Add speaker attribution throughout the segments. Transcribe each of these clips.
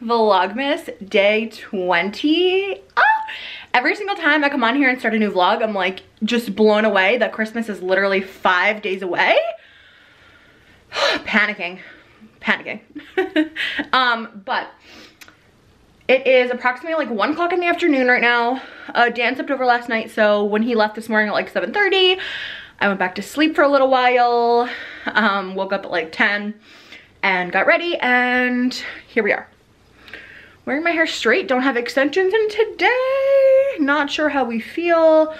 Speaker 1: Vlogmas day 20. Ah! Every single time I come on here and start a new vlog, I'm like just blown away that Christmas is literally five days away. Panicking, panicking. um, but it is approximately like one o'clock in the afternoon right now. Uh, Dan slept over last night, so when he left this morning at like 7.30, I went back to sleep for a little while, um, woke up at like 10 and got ready and here we are. Wearing my hair straight, don't have extensions and today. Not sure how we feel.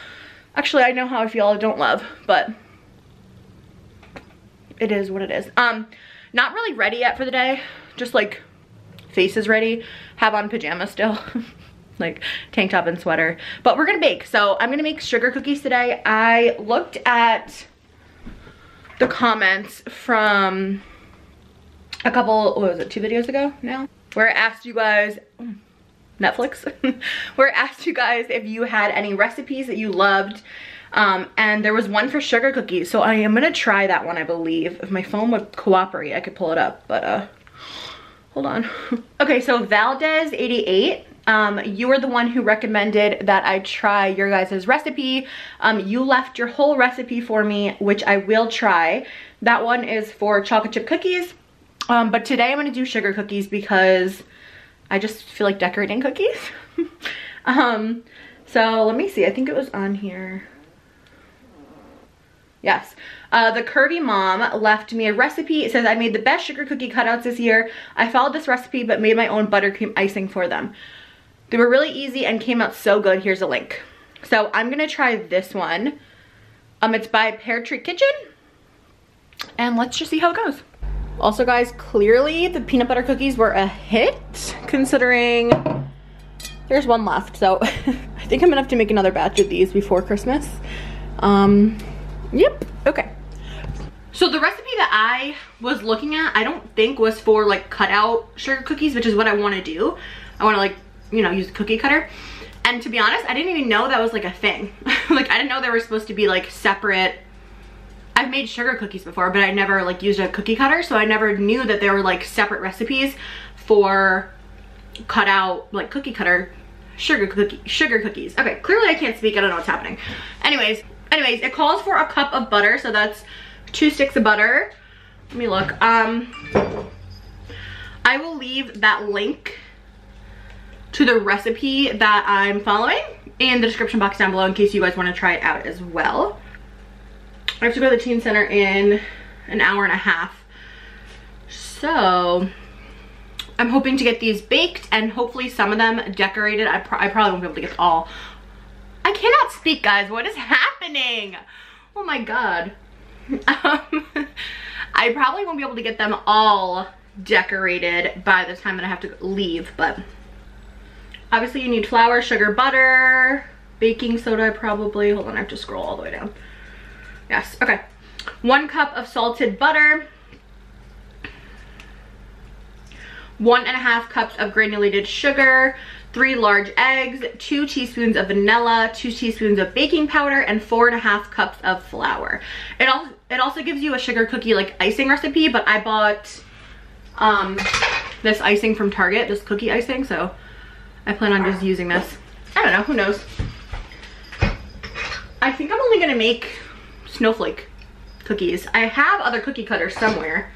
Speaker 1: Actually, I know how I feel, I don't love, but it is what it is. Um, not really ready yet for the day. Just like face is ready. Have on pajamas still. like tank top and sweater. But we're gonna bake. So I'm gonna make sugar cookies today. I looked at the comments from a couple, what was it, two videos ago now? Where I asked you guys, Netflix, where I asked you guys if you had any recipes that you loved. Um, and there was one for sugar cookies. So I am gonna try that one, I believe. If my phone would cooperate, I could pull it up, but uh, hold on. okay, so Valdez88 um, you were the one who recommended that I try your guys' recipe. Um, you left your whole recipe for me, which I will try. That one is for chocolate chip cookies. Um, but today I'm gonna do sugar cookies because I just feel like decorating cookies. um, so let me see, I think it was on here. Yes. Uh, the Curvy Mom left me a recipe. It says, I made the best sugar cookie cutouts this year. I followed this recipe but made my own buttercream icing for them. They were really easy and came out so good. Here's a link. So I'm gonna try this one. Um, It's by Pear Tree Kitchen. And let's just see how it goes. Also guys, clearly the peanut butter cookies were a hit considering there's one left. So I think I'm gonna have to make another batch of these before Christmas. Um, yep, okay. So the recipe that I was looking at, I don't think was for like cut out sugar cookies, which is what I wanna do. I wanna like you know, use a cookie cutter. And to be honest, I didn't even know that was like a thing. like I didn't know they were supposed to be like separate. I've made sugar cookies before, but I never like used a cookie cutter. So I never knew that there were like separate recipes for cut out like cookie cutter sugar cookie sugar cookies. Okay, clearly I can't speak. I don't know what's happening. Anyways, anyways, it calls for a cup of butter. So that's two sticks of butter. Let me look. Um, I will leave that link to the recipe that I'm following in the description box down below in case you guys want to try it out as well. I have to go to the teen center in an hour and a half. So I'm hoping to get these baked and hopefully some of them decorated. I, I probably won't be able to get all. I cannot speak guys. What is happening? Oh my god. Um, I probably won't be able to get them all decorated by the time that I have to leave, but Obviously you need flour, sugar, butter, baking soda I probably. Hold on, I have to scroll all the way down. Yes, okay. One cup of salted butter. One and a half cups of granulated sugar, three large eggs, two teaspoons of vanilla, two teaspoons of baking powder, and four and a half cups of flour. It also, it also gives you a sugar cookie like icing recipe, but I bought um, this icing from Target, this cookie icing, so I plan on just using this. I don't know, who knows. I think I'm only gonna make snowflake cookies. I have other cookie cutters somewhere.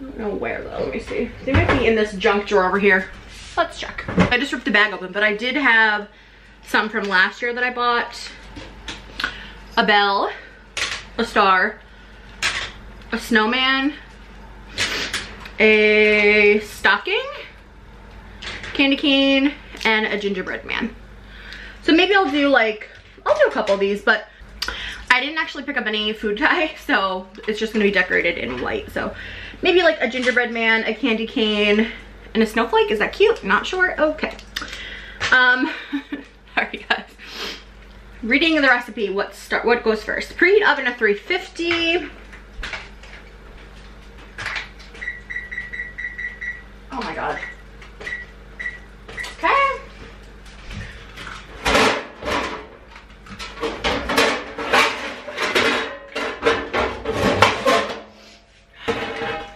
Speaker 1: I don't know where though, let me see. They might be in this junk drawer over here. Let's check. I just ripped the bag open, but I did have some from last year that I bought. A bell, a star, a snowman, a stocking, candy cane, and a gingerbread man. So maybe I'll do like, I'll do a couple of these, but I didn't actually pick up any food dye, so it's just gonna be decorated in white. So maybe like a gingerbread man, a candy cane, and a snowflake. Is that cute? Not sure. Okay. Um, sorry guys. Reading the recipe, what start? What goes first? Preheat oven at 350. Oh my god.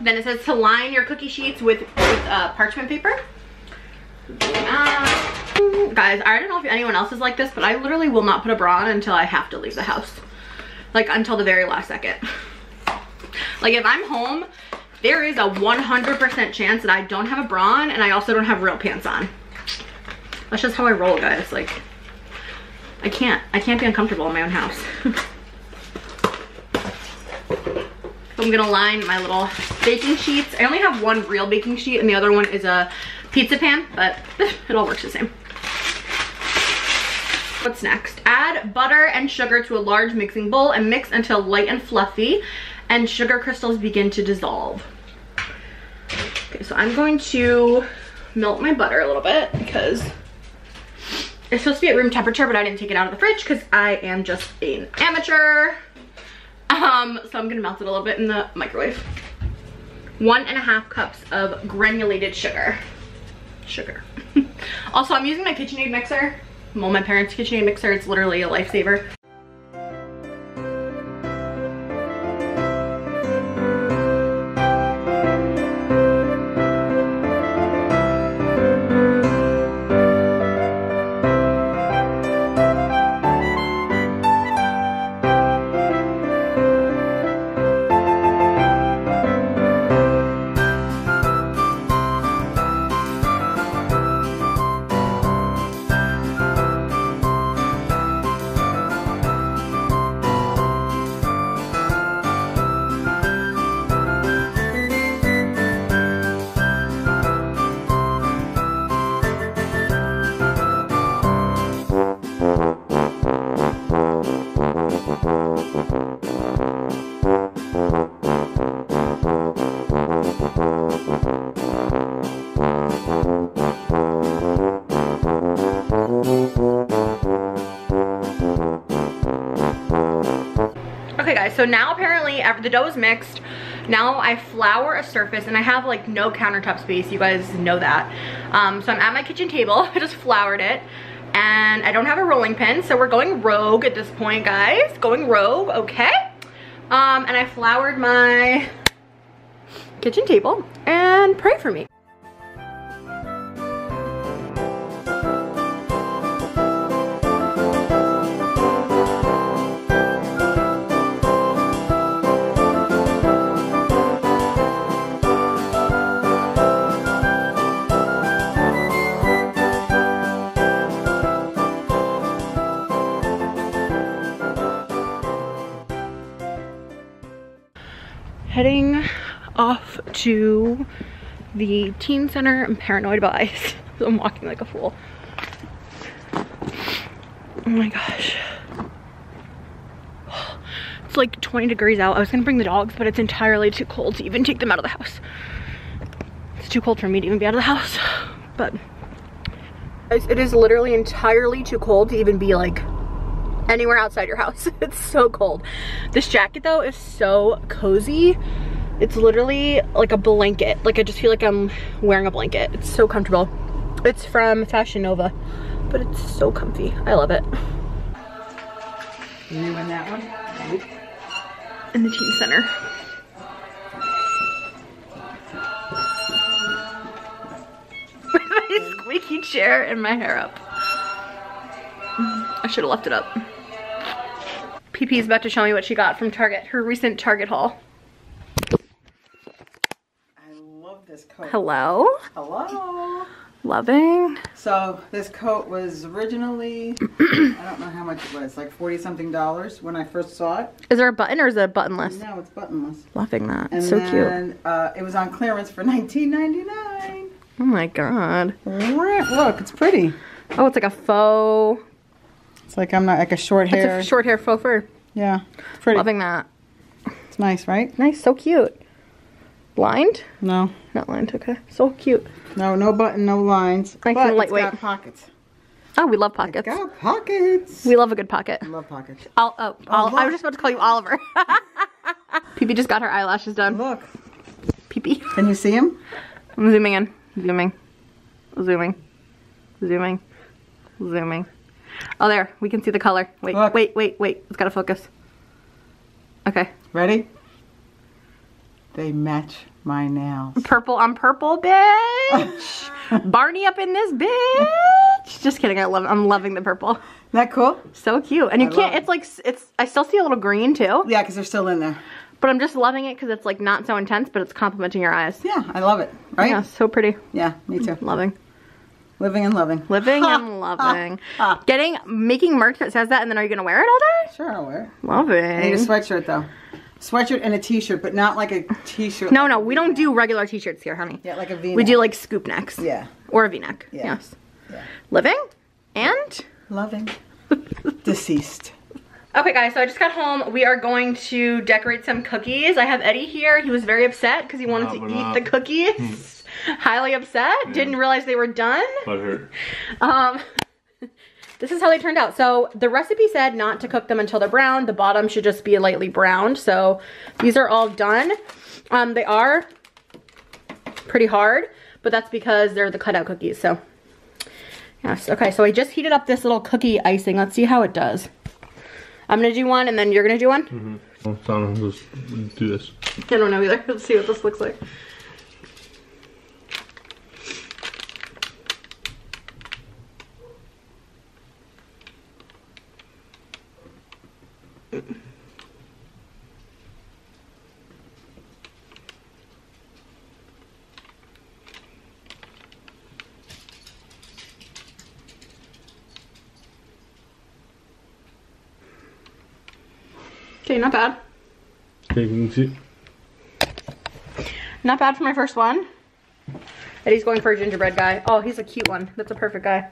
Speaker 1: Then it says to line your cookie sheets with, with uh, parchment paper. Guys, I don't know if anyone else is like this, but I literally will not put a bra on until I have to leave the house. Like until the very last second. Like if I'm home, there is a 100% chance that I don't have a bra on and I also don't have real pants on. That's just how I roll, guys. Like, I can't. I can't be uncomfortable in my own house. I'm gonna line my little baking sheets. I only have one real baking sheet and the other one is a pizza pan, but it all works the same. What's next? Add butter and sugar to a large mixing bowl and mix until light and fluffy and sugar crystals begin to dissolve. Okay, so I'm going to melt my butter a little bit because it's supposed to be at room temperature, but I didn't take it out of the fridge because I am just an amateur. Um, so I'm gonna melt it a little bit in the microwave. One and a half cups of granulated sugar. Sugar. also, I'm using my KitchenAid mixer. Well, my parents' KitchenAid mixer. It's literally a lifesaver. So now apparently after the dough is mixed, now I flour a surface and I have like no countertop space, you guys know that. Um, so I'm at my kitchen table, I just floured it and I don't have a rolling pin, so we're going rogue at this point guys, going rogue, okay? Um, and I floured my kitchen table and pray for me. To the teen center. I'm paranoid about ice. I'm walking like a fool. Oh my gosh. It's like 20 degrees out. I was gonna bring the dogs, but it's entirely too cold to even take them out of the house. It's too cold for me to even be out of the house. But it is literally entirely too cold to even be like anywhere outside your house. It's so cold. This jacket though is so cozy. It's literally like a blanket. Like I just feel like I'm wearing a blanket. It's so comfortable. It's from Fashion Nova, but it's so comfy. I love it.
Speaker 2: You in that one?
Speaker 1: In the teen center. With my squeaky chair and my hair up. I should have left it up. PP is about to show me what she got from Target, her recent Target haul.
Speaker 2: I love this coat.
Speaker 1: Hello?
Speaker 2: Hello.
Speaker 1: Loving.
Speaker 2: So this coat was originally, I don't know how much it was, like 40 something dollars when I first saw it.
Speaker 1: Is there a button or is it buttonless?
Speaker 2: No, it's buttonless.
Speaker 1: Loving that.
Speaker 2: And
Speaker 1: so cute.
Speaker 2: then uh, it was on clearance for 19.99.
Speaker 1: Oh my god.
Speaker 2: Look, it's pretty.
Speaker 1: Oh, it's like a faux.
Speaker 2: It's like I'm not like a short hair.
Speaker 1: It's a short hair faux fur.
Speaker 2: yeah, pretty.
Speaker 1: Loving that.
Speaker 2: It's nice, right?
Speaker 1: Nice, so cute. Lined?
Speaker 2: No,
Speaker 1: Not lined, okay. So cute.
Speaker 2: no, no button, no lines.
Speaker 1: Nice
Speaker 2: but
Speaker 1: and lightweight.
Speaker 2: It's got pockets.
Speaker 1: Oh, we love
Speaker 2: It's
Speaker 1: pockets.
Speaker 2: got pockets.
Speaker 1: We love a good pocket.
Speaker 2: I love pockets.
Speaker 1: I'll, oh, I'll, I was just about to call you Oliver. PP just got her eyelashes done.
Speaker 2: Look,
Speaker 1: PP.
Speaker 2: can you see him?
Speaker 1: I'm zooming in. Zooming. Zooming. Zooming. Zooming. Oh, there. We can see the color. Wait,
Speaker 2: Look.
Speaker 1: wait, wait, wait. It's gotta focus. Okay.
Speaker 2: Ready? They match my nails.
Speaker 1: Purple on purple, bitch. Barney up in this bitch. Just kidding. I love. I'm loving the purple.
Speaker 2: Isn't that cool?
Speaker 1: So cute. And you
Speaker 2: I
Speaker 1: can't. It's like it's. I still see a little green too,
Speaker 2: Yeah, because they're still in there.
Speaker 1: but I'm just loving it because it's like not so intense, but it's complementing your eyes.
Speaker 2: Yeah, I love it. Right?
Speaker 1: Yeah, so pretty.
Speaker 2: Yeah, me too.
Speaker 1: Mm, loving.
Speaker 2: Living and loving.
Speaker 1: Living and loving. Getting making merch that says that, and then are you gonna wear it all day?
Speaker 2: Sure, I'll wear it. I need a sweatshirt though. Sweatshirt and a t-shirt, but not like a t-shirt.
Speaker 1: No,
Speaker 2: like
Speaker 1: no, we don't do regular t-shirts here, honey.
Speaker 2: Yeah, like a V. Neck.
Speaker 1: We do like scoop necks.
Speaker 2: Yeah.
Speaker 1: Or a v-neck.
Speaker 2: Yeah.
Speaker 1: Yes.
Speaker 2: Yeah.
Speaker 1: Living and
Speaker 2: Loving. Deceased.
Speaker 1: Okay guys, so I just got home. We are going to decorate some cookies. I have Eddie here. He was very upset because he wanted to eat
Speaker 3: up.
Speaker 1: the cookies. Highly upset. Didn't realize they were done.
Speaker 3: Butt hurt.
Speaker 1: Um, this is how they turned out. So the recipe said not to cook them until they're brown. The bottom should just be lightly browned. So these are all done. Um, they are pretty hard, but that's because they're the cutout cookies. So yes, okay. So I just heated up this little cookie icing. Let's see how it does. I'm gonna do one, and then you're gonna do one.
Speaker 3: Well, Donna, let's do this.
Speaker 1: I don't know either. Let's see what this looks like. Okay, not bad.
Speaker 3: Okay, you can see.
Speaker 1: Not bad for my first one. Eddie's going for a gingerbread guy. Oh, he's a cute one. That's a perfect guy.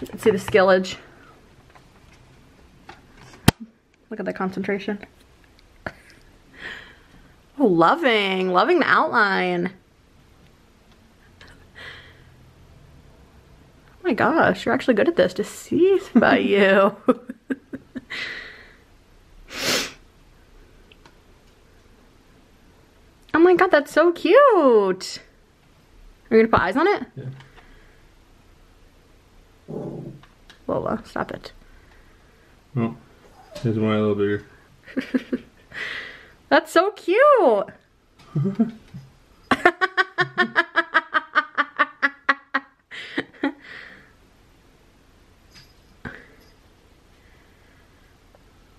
Speaker 1: Let's see the skillage. Look at the concentration. Oh, loving. Loving the outline. Oh my gosh, you're actually good at this. Deceased by you. Oh my god, that's so cute. Are you gonna put eyes on it?
Speaker 3: Yeah.
Speaker 1: Lola, stop it.
Speaker 3: Here's one a little bigger.
Speaker 1: That's so cute.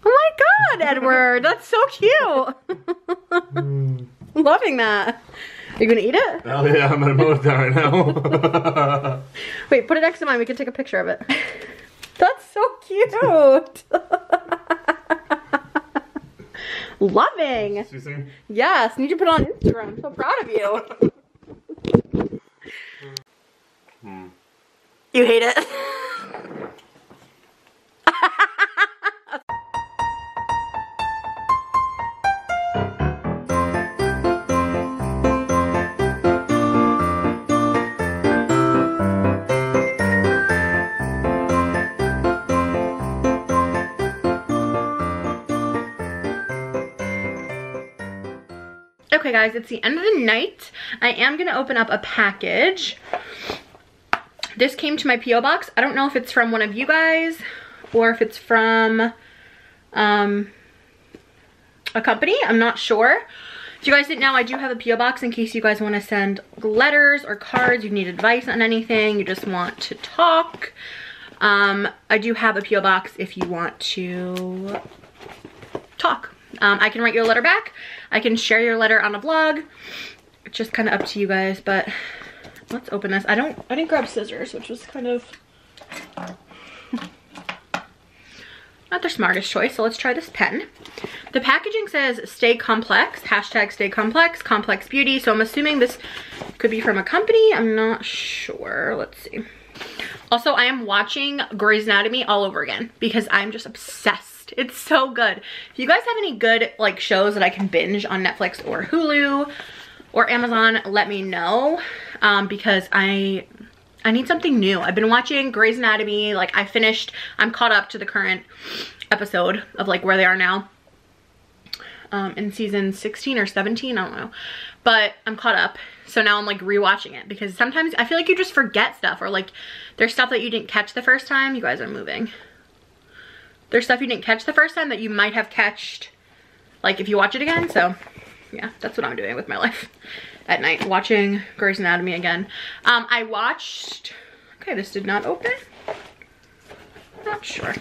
Speaker 1: Oh my god, Edward, that's so cute. Loving that. Are you gonna eat it?
Speaker 3: Oh yeah, I'm at a mode right now.
Speaker 1: Wait, put it next to mine. We can take a picture of it. That's so cute. Loving. Yes, need to put it on Instagram. I'm so proud of you. You hate it. Okay guys, it's the end of the night. I am gonna open up a package. This came to my P.O. box. I don't know if it's from one of you guys or if it's from um, a company. I'm not sure. If you guys didn't know, I do have a P.O. box in case you guys want to send letters or cards, you need advice on anything, you just want to talk. Um, I do have a P.O. box if you want to talk. Um, I can write you a letter back. I can share your letter on a vlog. It's just kind of up to you guys, but let's open this. I don't, I didn't grab scissors, which was kind of not the smartest choice, so let's try this pen. The packaging says stay complex, hashtag stay complex, complex beauty. So I'm assuming this could be from a company. I'm not sure. Let's see. Also, I am watching Grey's Anatomy all over again because I'm just obsessed. It's so good. If you guys have any good like shows that I can binge on Netflix or Hulu or Amazon, let me know um, because I I need something new. I've been watching Grey's Anatomy. Like I finished, I'm caught up to the current episode of like where they are now um, in season 16 or 17, I don't know. But I'm caught up. So now I'm like rewatching it because sometimes I feel like you just forget stuff or like there's stuff that you didn't catch the first time. You guys are moving. There's stuff you didn't catch the first time that you might have catched like if you watch it again. So yeah, that's what I'm doing with my life. at night watching Grey's Anatomy again. Um, I watched, okay, this did not open. Not sure.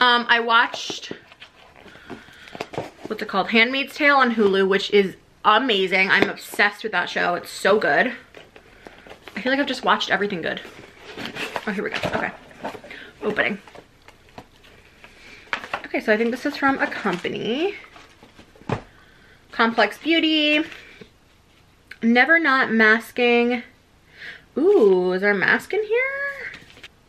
Speaker 1: Um, I watched, what's it called? Handmaid's Tale on Hulu, which is amazing. I'm obsessed with that show. It's so good. I feel like I've just watched everything good. Oh, here we go. Okay. Opening. Okay, so I think this is from a company. Complex Beauty. Never Not Masking. Ooh, is there a mask in here?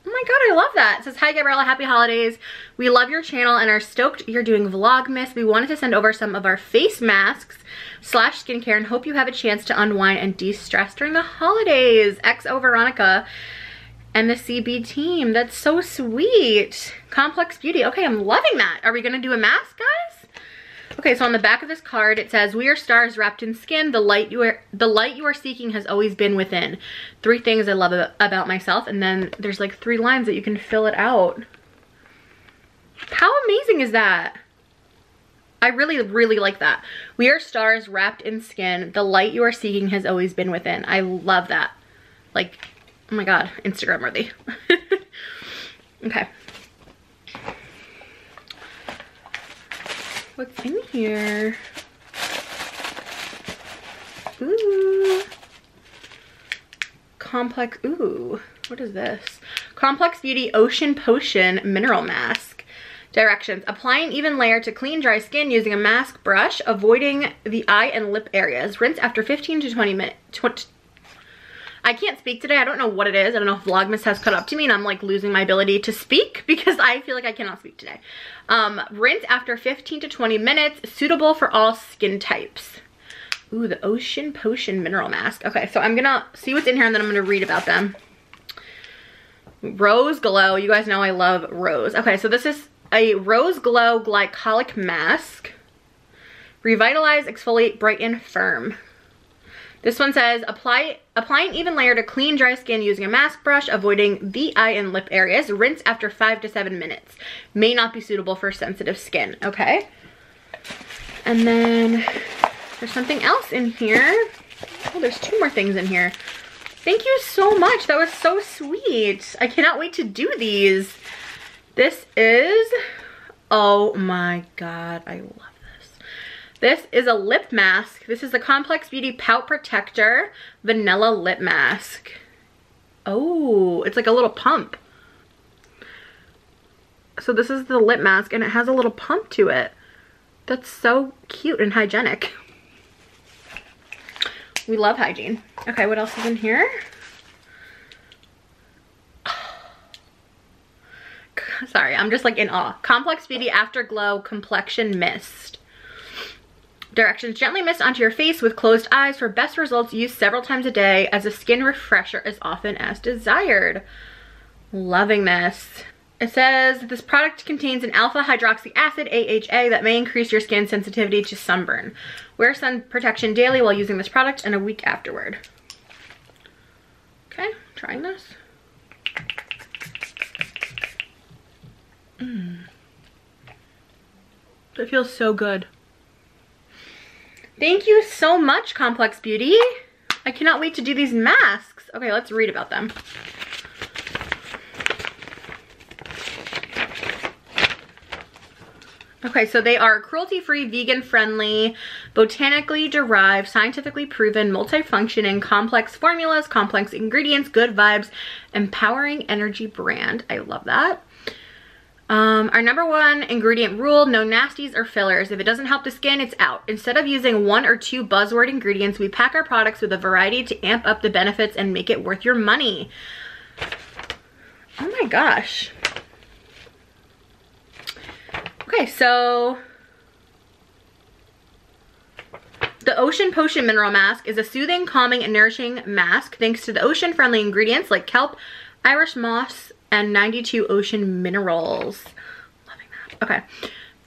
Speaker 1: Oh my god, I love that. It says, Hi Gabriella, happy holidays. We love your channel and are stoked you're doing Vlogmas. We wanted to send over some of our face masks slash skincare and hope you have a chance to unwind and de-stress during the holidays. XO Veronica and the CB team. That's so sweet. Complex Beauty. Okay, I'm loving that. Are we gonna do a mask, guys? Okay, so on the back of this card, it says, We are stars wrapped in skin. The light you are the light you are seeking has always been within. Three things I love about myself. And then there's like three lines that you can fill it out. How amazing is that? I really, really like that. We are stars wrapped in skin. The light you are seeking has always been within. I love that. Like, oh my God, Instagram worthy. okay. What's in here? Ooh. Complex, ooh, what is this? Complex Beauty Ocean Potion Mineral Mask. Directions. Apply an even layer to clean dry skin using a mask brush, avoiding the eye and lip areas. Rinse after 15 to 20 minutes. I can't speak today. I don't know what it is. I don't know if Vlogmas has cut up to me and I'm like losing my ability to speak because I feel like I cannot speak today. Um, rinse after 15 to 20 minutes. Suitable for all skin types. Ooh, the Ocean Potion Mineral Mask. Okay, so I'm gonna see what's in here and then I'm gonna read about them. Rose Glow. You guys know I love rose. Okay, so this is a Rose Glow Glycolic Mask. Revitalize, exfoliate, brighten, firm. This one says, apply, apply an even layer to clean dry skin using a mask brush, avoiding the eye and lip areas. Rinse after five to seven minutes. May not be suitable for sensitive skin, okay? And then there's something else in here. Oh, there's two more things in here. Thank you so much. That was so sweet. I cannot wait to do these. This is, oh my God, I love. This is a lip mask. This is the Complex Beauty Pout Protector Vanilla Lip Mask. Oh, it's like a little pump. So this is the lip mask and it has a little pump to it. That's so cute and hygienic. We love hygiene. Okay, what else is in here? Sorry, I'm just like in awe. Complex Beauty Afterglow Complexion Mist. Directions, gently mist onto your face with closed eyes. For best results, use several times a day as a skin refresher as often as desired. Loving this. It says this product contains an alpha hydroxy acid, AHA, that may increase your skin sensitivity to sunburn. Wear sun protection daily while using this product and a week afterward. Okay, trying this. Mm. It feels so good. Thank you so much, Complex Beauty. I cannot wait to do these masks. Okay, let's read about them. Okay, so they are cruelty-free, vegan-friendly, botanically derived, scientifically proven, multifunctioning, complex formulas, complex ingredients, good vibes, empowering energy brand. I love that. Um, our number one ingredient rule, no nasties or fillers. If it doesn't help the skin, it's out. Instead of using one or two buzzword ingredients, we pack our products with a variety to amp up the benefits and make it worth your money. Oh my gosh. Okay, so the Ocean Potion Mineral Mask is a soothing, calming, and nourishing mask thanks to the ocean-friendly ingredients like kelp, Irish moss, and 92 ocean minerals. Loving that. Okay.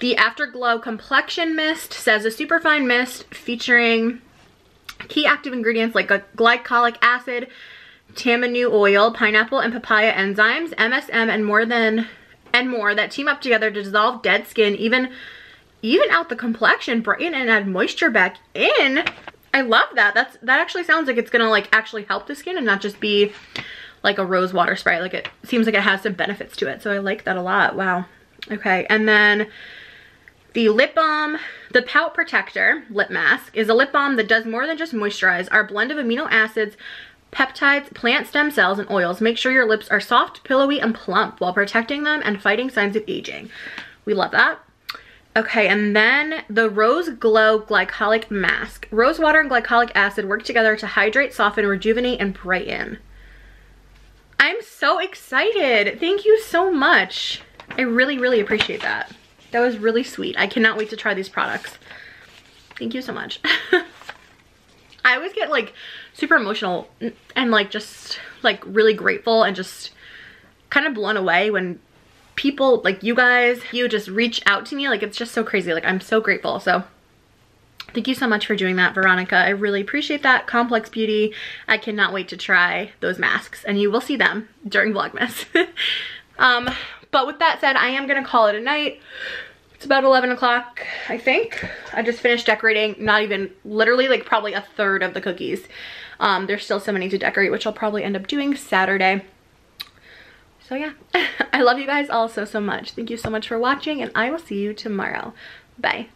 Speaker 1: The Afterglow Complexion Mist says a superfine mist featuring key active ingredients like glycolic acid, tamanu oil, pineapple and papaya enzymes, MSM, and more than and more that team up together to dissolve dead skin, even even out the complexion, brighten and add moisture back in. I love that. That's That actually sounds like it's gonna like actually help the skin and not just be like a rose water spray. Like it seems like it has some benefits to it. So I like that a lot. Wow. Okay, and then the lip balm, the Pout Protector lip mask is a lip balm that does more than just moisturize. Our blend of amino acids, peptides, plant stem cells, and oils make sure your lips are soft, pillowy, and plump while protecting them and fighting signs of aging. We love that. Okay, and then the Rose Glow Glycolic Mask. Rose water and glycolic acid work together to hydrate, soften, rejuvenate, and brighten. I'm so excited. Thank you so much. I really, really appreciate that. That was really sweet. I cannot wait to try these products. Thank you so much. I always get like super emotional and like just like really grateful and just kind of blown away when people like you guys, you just reach out to me. Like it's just so crazy. Like I'm so grateful. So thank you so much for doing that, Veronica. I really appreciate that. Complex Beauty. I cannot wait to try those masks and you will see them during Vlogmas. um, but with that said, I am gonna call it a night. It's about 11 o'clock, I think. I just finished decorating, not even, literally like probably a third of the cookies. Um, there's still so many to decorate, which I'll probably end up doing Saturday. So yeah, I love you guys all so, so much. Thank you so much for watching and I will see you tomorrow. Bye.